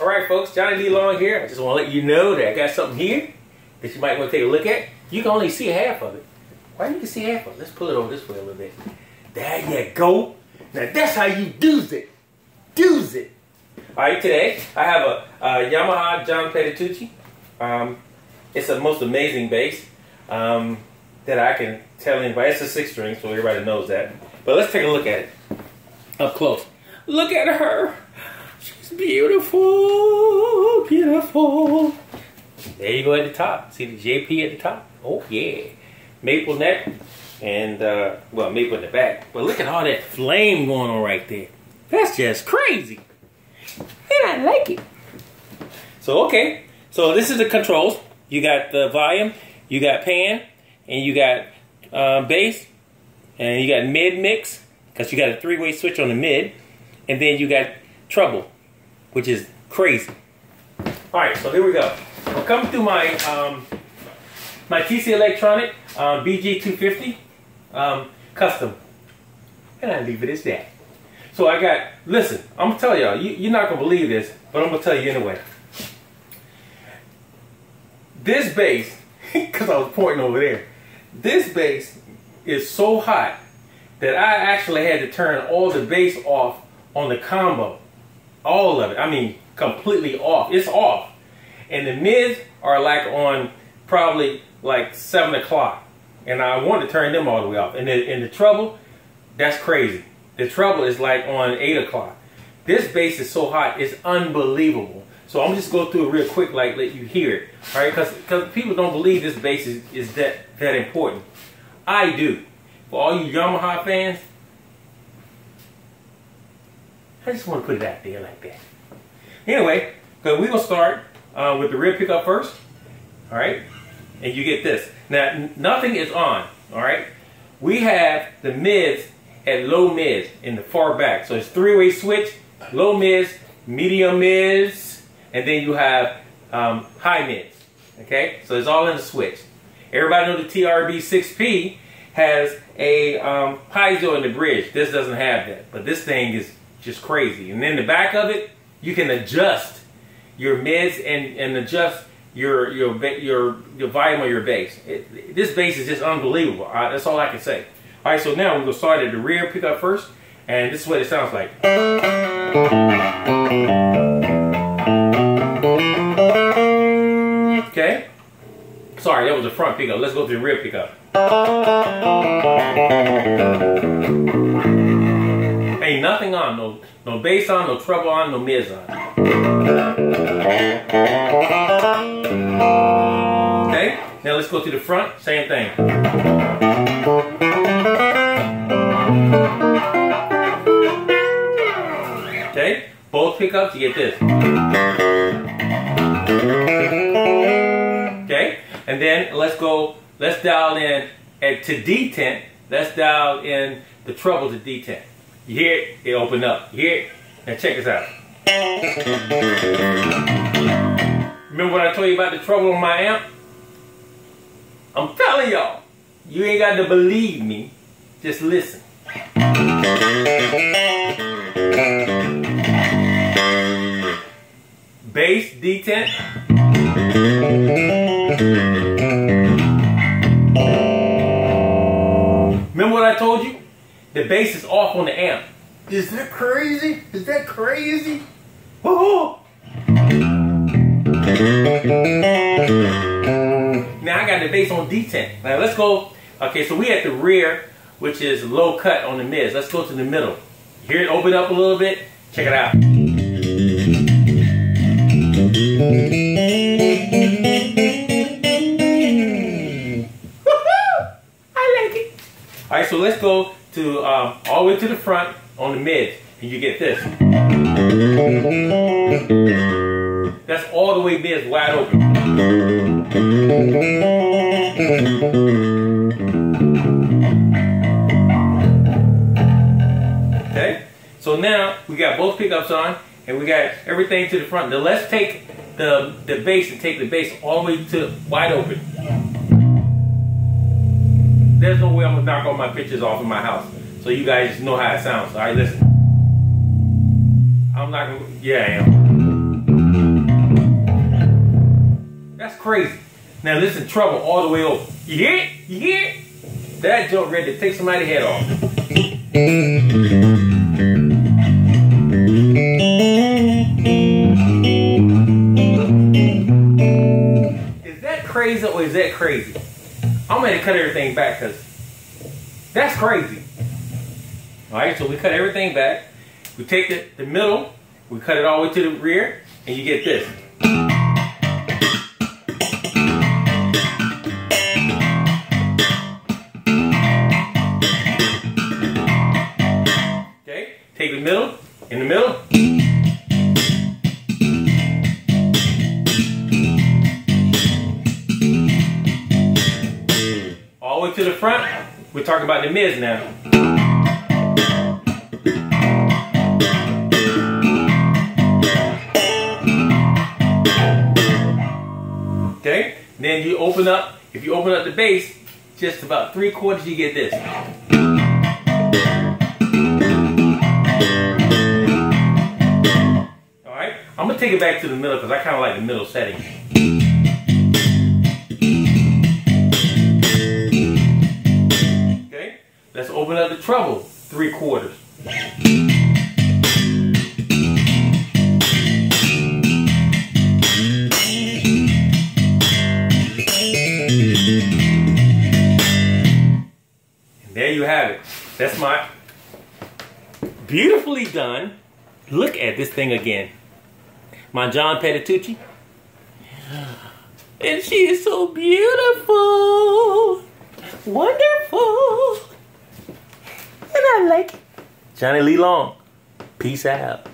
All right, folks, Johnny Lee Long here. I just want to let you know that I got something here that you might want to take a look at. You can only see half of it. Why do you see half of it? Let's pull it over this way a little bit. There you go. Now that's how you do's it. Do's it. All right, today I have a, a Yamaha John Patitucci. Um, it's the most amazing bass um, that I can tell anybody. It's a six string, so everybody knows that. But let's take a look at it up close. Look at her. Beautiful, beautiful. There you go at the top. See the JP at the top? Oh yeah. Maple neck and uh, well maple in the back. But look at all that flame going on right there. That's just crazy. And I like it. So okay. So this is the controls. You got the volume, you got pan, and you got uh, bass, and you got mid mix because you got a three-way switch on the mid, and then you got treble, which is crazy. All right, so here we go. I'm coming through my um, my TC Electronic um, BG250 um, custom, and I leave it as that. So I got, listen, I'm gonna tell y'all, you, you're not gonna believe this, but I'm gonna tell you anyway. This bass, because I was pointing over there, this bass is so hot that I actually had to turn all the bass off on the combo. All of it. I mean, completely off. It's off. And the mids are like on probably like 7 o'clock. And I want to turn them all the way off. And the, and the treble, that's crazy. The treble is like on 8 o'clock. This bass is so hot, it's unbelievable. So I'm just go through it real quick, like let you hear it, all right? Because people don't believe this bass is, is that that important. I do. For all you Yamaha fans, I just want to put it out there like that. Anyway, because we will start uh, with the rear pickup first, all right? And you get this. Now, nothing is on, all right? We have the mids at low mids in the far back. So it's three-way switch, low mids, medium mids, and then you have um, high mids, okay? So it's all in the switch. Everybody know the TRB 6P has a um, piezo in the bridge. This doesn't have that, but this thing is just crazy. And then the back of it, you can adjust your mids and, and adjust your your your your volume of your bass. It, this bass is just unbelievable. That's all I can say. All right, so now we're gonna start at the rear pickup first, and this is what it sounds like. Okay. Sorry, that was the front pickup. Let's go to the rear pickup. Ain't nothing on, no no bass on, no treble on, no mids on. Okay, now let's go to the front, same thing. Okay, both pickups, you get this. Okay, and then let's go, let's dial in at, to detent, let's dial in the treble to detent. You hear it, it opened up. You hear it? Now check this out. Remember what I told you about the treble on my amp? I'm telling y'all, you ain't got to believe me. Just listen. Bass detent. Remember what I told you? The bass is off on the amp. Is that crazy? Is that crazy? Oh! Now I got the bass on detent. Now let's go. Okay, so we at the rear, which is low cut on the mids. Let's go to the middle. Hear it open up a little bit? Check it out. I like it. All right, so let's go to um, all the way to the front on the mids, and you get this. That's all the way mids wide open. Okay, so now we got both pickups on, and we got everything to the front. Now let's take the the bass and take the bass all the way to wide open. There's no way I'm gonna knock all my pictures off in my house, so you guys know how it sounds. All right, listen. I'm not gonna. Yeah, I am. That's crazy. Now listen, treble all the way over. You hear it? You hear it? That joke ready to take somebody's head off. Is that crazy or is that crazy? I'm gonna cut everything back because that's crazy. All right, so we cut everything back. We take the, the middle, we cut it all the way to the rear, and you get this. Okay, take the middle, in the middle. Front, we're talking about the mids now. Okay, then you open up, if you open up the bass, just about three quarters, you get this. All right, I'm gonna take it back to the middle because I kind of like the middle setting. Let's open up the treble, three quarters. And there you have it. That's my beautifully done. Look at this thing again. My John Patitucci. And she is so beautiful. Wonderful. Like. Johnny Lee Long. Peace out.